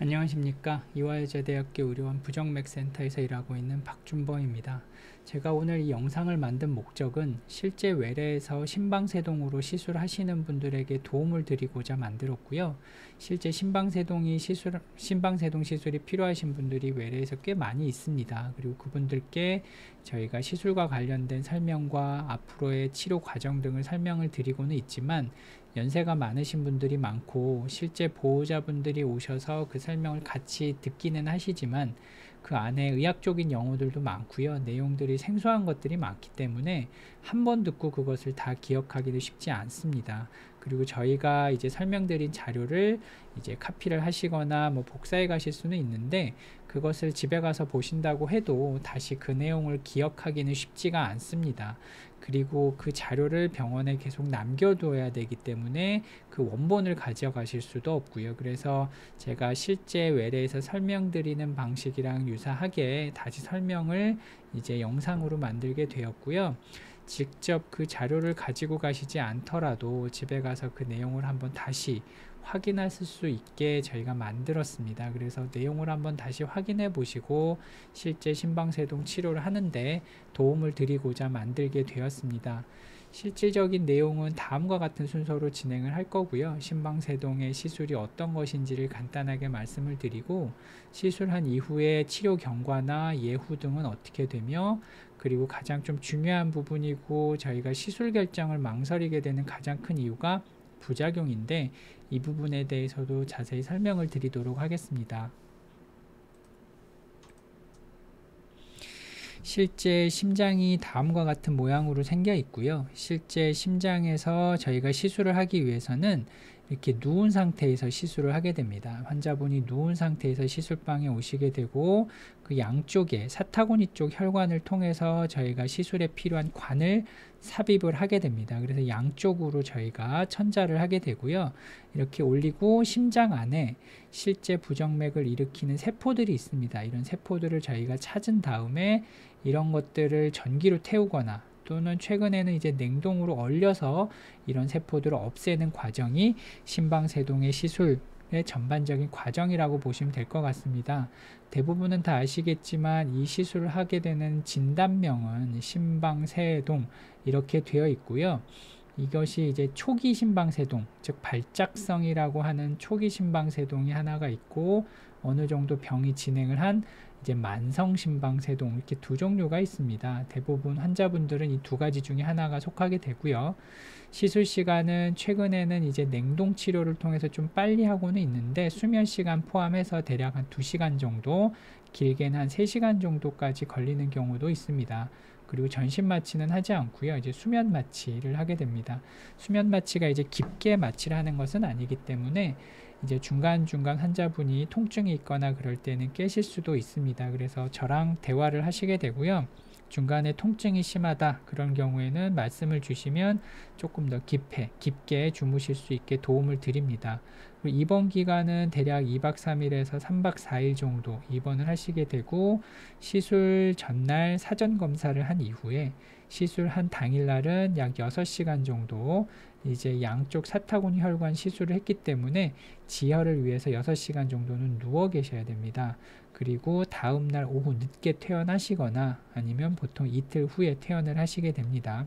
안녕하십니까 이화여자대학교 의료원 부정맥센터에서 일하고 있는 박준범입니다. 제가 오늘 이 영상을 만든 목적은 실제 외래에서 심방세동으로 시술하시는 분들에게 도움을 드리고자 만들었고요. 실제 심방세동이 시술, 심방세동 시술이 필요하신 분들이 외래에서 꽤 많이 있습니다. 그리고 그분들께 저희가 시술과 관련된 설명과 앞으로의 치료 과정 등을 설명을 드리고는 있지만 연세가 많으신 분들이 많고 실제 보호자분들이 오셔서 그 설명을 같이 듣기는 하시지만 그 안에 의학적인 용어들도 많고요. 내용들이 생소한 것들이 많기 때문에 한 번 듣고 그것을 다 기억하기도 쉽지 않습니다. 그리고 저희가 이제 설명드린 자료를 이제 카피를 하시거나 뭐 복사해 가실 수는 있는데 그것을 집에 가서 보신다고 해도 다시 그 내용을 기억하기는 쉽지가 않습니다. 그리고 그 자료를 병원에 계속 남겨둬야 되기 때문에 그 원본을 가져가실 수도 없고요. 그래서 제가 실제 외래에서 설명드리는 방식이랑 유사하게 다시 설명을 이제 영상으로 만들게 되었고요. 직접 그 자료를 가지고 가시지 않더라도 집에 가서 그 내용을 한번 다시 확인하실 수 있게 저희가 만들었습니다. 그래서 내용을 한번 다시 확인해 보시고 실제 심방세동 치료를 하는데 도움을 드리고자 만들게 되었습니다. 실질적인 내용은 다음과 같은 순서로 진행을 할 거고요. 심방세동의 시술이 어떤 것인지를 간단하게 말씀을 드리고 시술한 이후에 치료 경과나 예후 등은 어떻게 되며 그리고 가장 좀 중요한 부분이고 저희가 시술 결정을 망설이게 되는 가장 큰 이유가 부작용인데 이 부분에 대해서도 자세히 설명을 드리도록 하겠습니다. 실제 심장이 다음과 같은 모양으로 생겨 있고요. 실제 심장에서 저희가 시술을 하기 위해서는 이렇게 누운 상태에서 시술을 하게 됩니다. 환자분이 누운 상태에서 시술방에 오시게 되고 그 양쪽에 사타구니 쪽 혈관을 통해서 저희가 시술에 필요한 관을 삽입을 하게 됩니다. 그래서 양쪽으로 저희가 천자를 하게 되고요. 이렇게 올리고 심장 안에 실제 부정맥을 일으키는 세포들이 있습니다. 이런 세포들을 저희가 찾은 다음에 이런 것들을 전기로 태우거나 또는 최근에는 이제 냉동으로 얼려서 이런 세포들을 없애는 과정이 심방세동의 시술 의 전반적인 과정이라고 보시면 될 것 같습니다. 대부분은 다 아시겠지만 이 시술을 하게 되는 진단명은 심방세동 이렇게 되어 있고요. 이것이 이제 초기 심방세동, 즉 발작성이라고 하는 초기 심방세동이 하나가 있고 어느 정도 병이 진행을 한 이제 만성 심방세동 이렇게 두 종류가 있습니다. 대부분 환자분들은 이 두 가지 중에 하나가 속하게 되고요. 시술 시간은 최근에는 이제 냉동 치료를 통해서 좀 빨리 하고는 있는데 수면 시간 포함해서 대략 한 2시간 정도, 길게는 한 3시간 정도까지 걸리는 경우도 있습니다. 그리고 전신 마취는 하지 않고요. 이제 수면 마취를 하게 됩니다. 수면 마취가 이제 깊게 마취를 하는 것은 아니기 때문에 이제 중간중간 환자분이 통증이 있거나 그럴 때는 깨실 수도 있습니다. 그래서 저랑 대화를 하시게 되고요. 중간에 통증이 심하다 그런 경우에는 말씀을 주시면 조금 더 깊게 깊게 주무실 수 있게 도움을 드립니다. 입원 기간은 대략 2박 3일에서 3박 4일 정도 입원을 하시게 되고 시술 전날 사전 검사를 한 이후에 시술 한 당일날은 약 6시간 정도 이제 양쪽 사타구니 혈관 시술을 했기 때문에 지혈을 위해서 6시간 정도는 누워 계셔야 됩니다. 그리고 다음날 오후 늦게 퇴원하시거나 아니면 보통 이틀 후에 퇴원을 하시게 됩니다.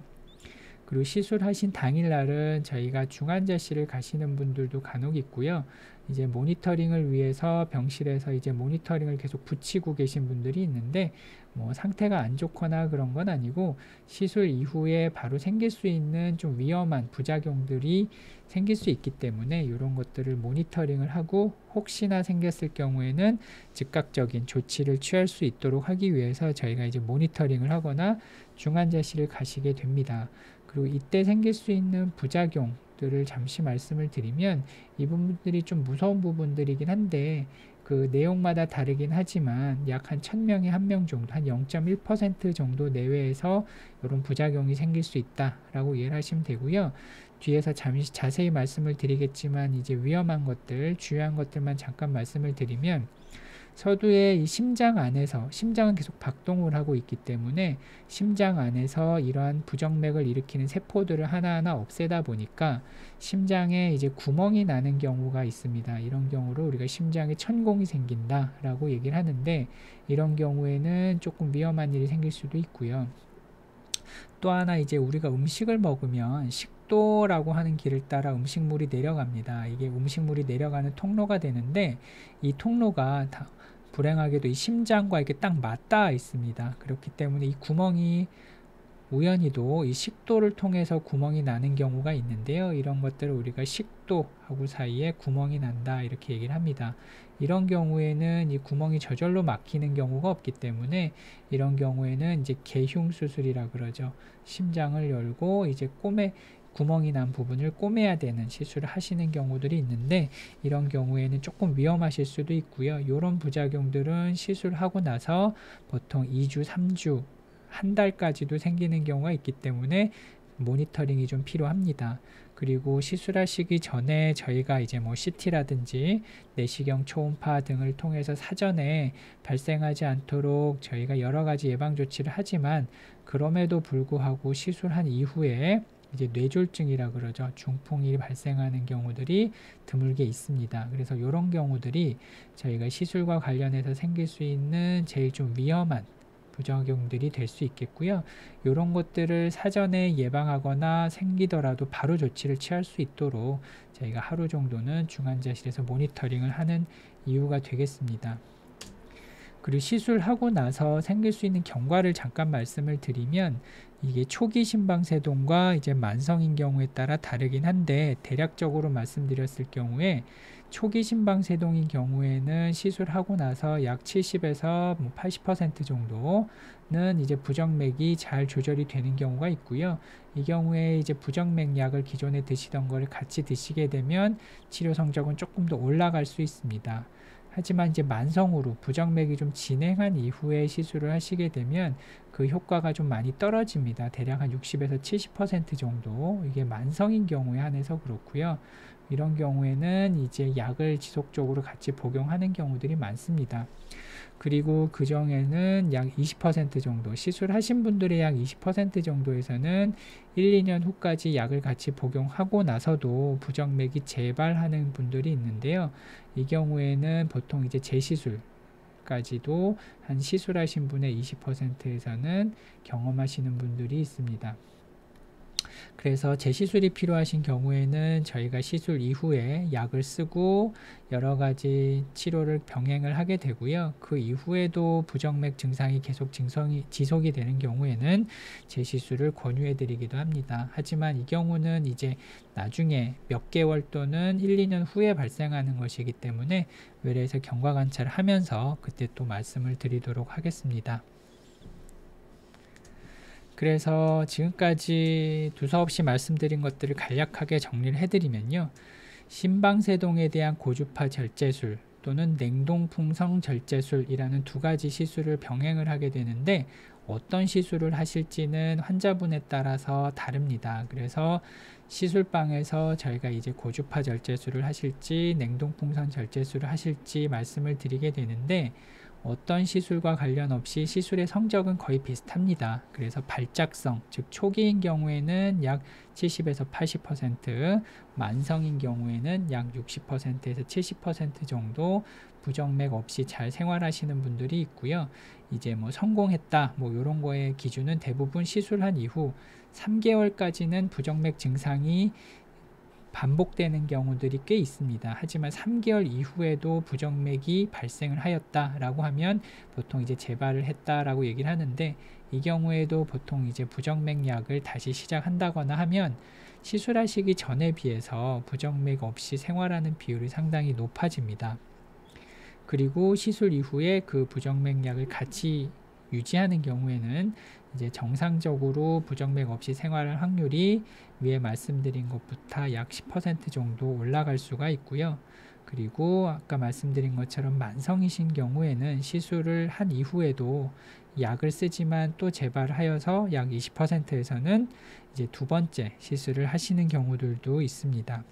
그리고 시술하신 당일날은 저희가 중환자실을 가시는 분들도 간혹 있고요. 이제 모니터링을 위해서 병실에서 이제 모니터링을 계속 붙이고 계신 분들이 있는데 뭐 상태가 안 좋거나 그런 건 아니고 시술 이후에 바로 생길 수 있는 좀 위험한 부작용들이 생길 수 있기 때문에 이런 것들을 모니터링을 하고 혹시나 생겼을 경우에는 즉각적인 조치를 취할 수 있도록 하기 위해서 저희가 이제 모니터링을 하거나 중환자실을 가시게 됩니다. 그리고 이때 생길 수 있는 부작용 들을 잠시 말씀을 드리면 이 부분들이 좀 무서운 부분들이긴 한데 그 내용마다 다르긴 하지만 약 한 천명에 한 명 정도 한 0.1% 정도 내외에서 이런 부작용이 생길 수 있다라고 이해를 하시면 되고요. 뒤에서 잠시 자세히 말씀을 드리겠지만 이제 위험한 것들, 주요한 것들만 잠깐 말씀을 드리면 서두에 이 심장 안에서 심장은 계속 박동을 하고 있기 때문에 심장 안에서 이러한 부정맥을 일으키는 세포들을 하나하나 없애다 보니까 심장에 이제 구멍이 나는 경우가 있습니다. 이런 경우로 우리가 심장에 천공이 생긴다라고 얘기를 하는데 이런 경우에는 조금 위험한 일이 생길 수도 있고요. 또 하나 이제 우리가 음식을 먹으면 식도라고 하는 길을 따라 음식물이 내려갑니다. 이게 음식물이 내려가는 통로가 되는데 이 통로가 다 불행하게도 이 심장과 이렇게 딱 맞닿아 있습니다. 그렇기 때문에 이 구멍이 우연히도 이 식도를 통해서 구멍이 나는 경우가 있는데요. 이런 것들을 우리가 식도하고 사이에 구멍이 난다 이렇게 얘기를 합니다. 이런 경우에는 이 구멍이 저절로 막히는 경우가 없기 때문에 이런 경우에는 이제 개흉 수술이라 그러죠. 심장을 열고 이제 꼬매 구멍이 난 부분을 꼬매야 되는 시술을 하시는 경우들이 있는데 이런 경우에는 조금 위험하실 수도 있고요. 이런 부작용들은 시술하고 나서 보통 2주, 3주 한 달까지도 생기는 경우가 있기 때문에 모니터링이 좀 필요합니다. 그리고 시술하시기 전에 저희가 이제 뭐 CT라든지 내시경 초음파 등을 통해서 사전에 발생하지 않도록 저희가 여러 가지 예방 조치를 하지만 그럼에도 불구하고 시술한 이후에 이제 뇌졸중이라 그러죠. 중풍이 발생하는 경우들이 드물게 있습니다. 그래서 이런 경우들이 저희가 시술과 관련해서 생길 수 있는 제일 좀 위험한 부작용들이 될 수 있겠고요. 이런 것들을 사전에 예방하거나 생기더라도 바로 조치를 취할 수 있도록 저희가 하루 정도는 중환자실에서 모니터링을 하는 이유가 되겠습니다. 그리고 시술하고 나서 생길 수 있는 경과를 잠깐 말씀을 드리면 이게 초기 심방세동과 이제 만성인 경우에 따라 다르긴 한데 대략적으로 말씀드렸을 경우에 초기 심방세동인 경우에는 시술하고 나서 약 70에서 뭐 80% 정도는 이제 부정맥이 잘 조절이 되는 경우가 있고요. 이 경우에 이제 부정맥 약을 기존에 드시던 거를 같이 드시게 되면 치료 성적은 조금 더 올라갈 수 있습니다. 하지만 이제 만성으로 부정맥이 좀 진행한 이후에 시술을 하시게 되면 그 효과가 좀 많이 떨어집니다. 대략 한 60에서 70% 정도 이게 만성인 경우에 한해서 그렇고요. 이런 경우에는 이제 약을 지속적으로 같이 복용하는 경우들이 많습니다. 그리고 그 중에는 약 20% 정도 시술하신 분들의 약 20% 정도에서는 1, 2년 후까지 약을 같이 복용하고 나서도 부정맥이 재발하는 분들이 있는데요. 이 경우에는 보통 이제 재시술 까지도 한 시술하신 분의 20%에서는 경험하시는 분들이 있습니다. 그래서 재시술이 필요하신 경우에는 저희가 시술 이후에 약을 쓰고 여러 가지 치료를 병행을 하게 되고요. 그 이후에도 부정맥 증상이 계속 증성이 지속이 되는 경우에는 재시술을 권유해 드리기도 합니다. 하지만 이 경우는 이제 나중에 몇 개월 또는 1, 2년 후에 발생하는 것이기 때문에 외래에서 경과 관찰을 하면서 그때 또 말씀을 드리도록 하겠습니다. 그래서 지금까지 두서없이 말씀드린 것들을 간략하게 정리를 해드리면요. 심방세동에 대한 고주파 절제술 또는 냉동풍성 절제술이라는 두 가지 시술을 병행을 하게 되는데 어떤 시술을 하실지는 환자분에 따라서 다릅니다. 그래서 시술방에서 저희가 이제 고주파 절제술을 하실지 냉동풍선 절제술을 하실지 말씀을 드리게 되는데 어떤 시술과 관련 없이 시술의 성적은 거의 비슷합니다. 그래서 발작성, 즉 초기인 경우에는 약 70에서 80%, 만성인 경우에는 약 60%에서 70% 정도 부정맥 없이 잘 생활하시는 분들이 있고요. 이제 뭐 성공했다, 뭐 이런 거의 기준은 대부분 시술한 이후 3개월까지는 부정맥 증상이 반복되는 경우들이 꽤 있습니다. 하지만 3개월 이후에도 부정맥이 발생을 하였다라고 하면 보통 이제 재발을 했다라고 얘기를 하는데 이 경우에도 보통 이제 부정맥 약을 다시 시작한다거나 하면 시술하시기 전에 비해서 부정맥 없이 생활하는 비율이 상당히 높아집니다. 그리고 시술 이후에 그 부정맥 약을 같이 유지하는 경우에는 이제 정상적으로 부정맥 없이 생활할 확률이 위에 말씀드린 것부터 약 10% 정도 올라갈 수가 있고요. 그리고 아까 말씀드린 것처럼 만성이신 경우에는 시술을 한 이후에도 약을 쓰지만 또 재발하여서 약 20%에서는 이제 두 번째 시술을 하시는 경우들도 있습니다.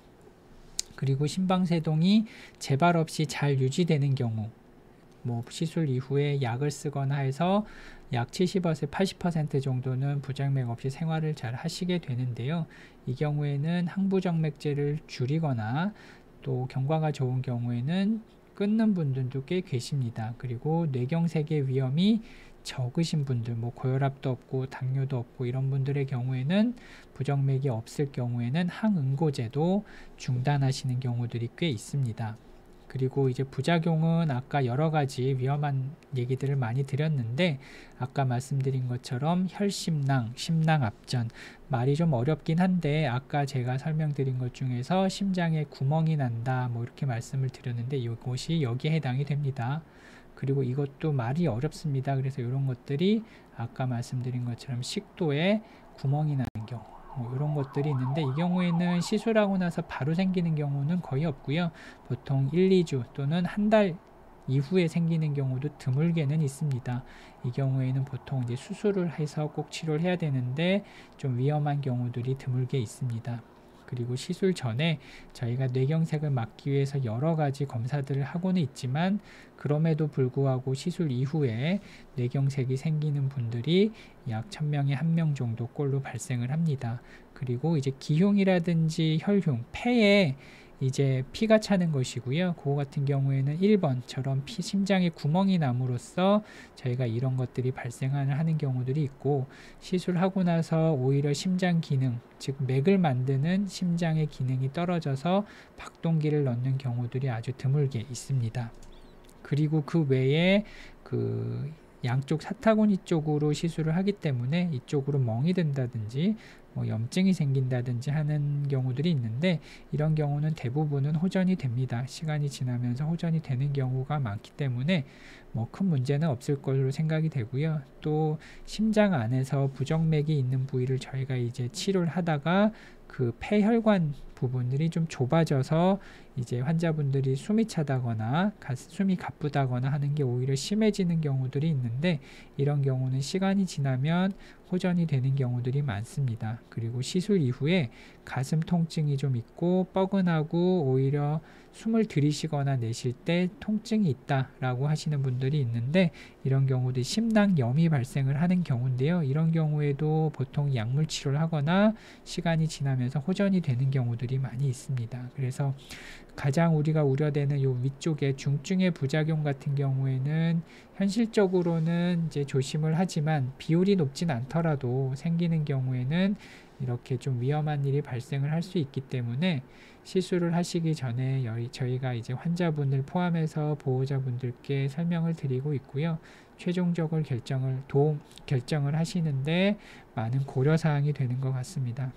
그리고 심방세동이 재발 없이 잘 유지되는 경우 뭐 시술 이후에 약을 쓰거나 해서 약 70에서 80% 정도는 부정맥 없이 생활을 잘 하시게 되는데요. 이 경우에는 항부정맥제를 줄이거나 또 경과가 좋은 경우에는 끊는 분들도 꽤 계십니다. 그리고 뇌경색의 위험이 적으신 분들, 뭐 고혈압도 없고 당뇨도 없고 이런 분들의 경우에는 부정맥이 없을 경우에는 항응고제도 중단하시는 경우들이 꽤 있습니다. 그리고 이제 부작용은 아까 여러 가지 위험한 얘기들을 많이 드렸는데 아까 말씀드린 것처럼 혈심낭, 심낭압전 말이 좀 어렵긴 한데 아까 제가 설명드린 것 중에서 심장에 구멍이 난다 뭐 이렇게 말씀을 드렸는데 이것이 여기에 해당이 됩니다. 그리고 이것도 말이 어렵습니다. 그래서 이런 것들이 아까 말씀드린 것처럼 식도에 구멍이 나는 경우 뭐 이런 것들이 있는데 이 경우에는 시술하고 나서 바로 생기는 경우는 거의 없고요. 보통 1, 2주 또는 한 달 이후에 생기는 경우도 드물게는 있습니다. 이 경우에는 보통 이제 수술을 해서 꼭 치료를 해야 되는데 좀 위험한 경우들이 드물게 있습니다. 그리고 시술 전에 저희가 뇌경색을 막기 위해서 여러 가지 검사들을 하고는 있지만 그럼에도 불구하고 시술 이후에 뇌경색이 생기는 분들이 약 1000명에 1명 정도 꼴로 발생을 합니다. 그리고 이제 기흉이라든지 혈흉, 폐에 이제 피가 차는 것이고요. 그거 같은 경우에는 1번처럼 피, 심장에 구멍이 남으로써 저희가 이런 것들이 발생하는 경우들이 있고 시술하고 나서 오히려 심장 기능, 즉 맥을 만드는 심장의 기능이 떨어져서 박동기를 넣는 경우들이 아주 드물게 있습니다. 그리고 그 외에 그 양쪽 사타구니 쪽으로 시술을 하기 때문에 이쪽으로 멍이 든다든지 뭐 염증이 생긴다든지 하는 경우들이 있는데 이런 경우는 대부분은 호전이 됩니다. 시간이 지나면서 호전이 되는 경우가 많기 때문에 뭐 큰 문제는 없을 걸로 생각이 되고요. 또 심장 안에서 부정맥이 있는 부위를 저희가 이제 치료를 하다가 그 폐혈관 부분들이 좀 좁아져서 이제 환자분들이 숨이 차다거나 숨이 가쁘다거나 하는 게 오히려 심해지는 경우들이 있는데 이런 경우는 시간이 지나면 호전이 되는 경우들이 많습니다. 그리고 시술 이후에 가슴 통증이 좀 있고 뻐근하고 오히려 숨을 들이쉬거나 내쉴 때 통증이 있다라고 하시는 분들이 있는데 이런 경우도 심낭염이 발생을 하는 경우인데요. 이런 경우에도 보통 약물 치료를 하거나 시간이 지나면서 호전이 되는 경우들이 많이 있습니다. 그래서 가장 우리가 우려되는 요 위쪽에 중증의 부작용 같은 경우에는 현실적으로는 이제 조심을 하지만 비율이 높진 않더라도 생기는 경우에는 이렇게 좀 위험한 일이 발생을 할 수 있기 때문에 시술을 하시기 전에 저희가 이제 환자분을 포함해서 보호자분들께 설명을 드리고 있고요. 최종적으로 결정을 도움 결정을 하시는데 많은 고려 사항이 되는 것 같습니다.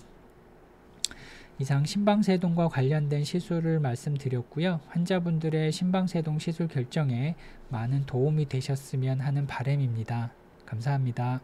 이상 심방세동과 관련된 시술을 말씀드렸고요. 환자분들의 심방세동 시술 결정에 많은 도움이 되셨으면 하는 바람입니다. 감사합니다.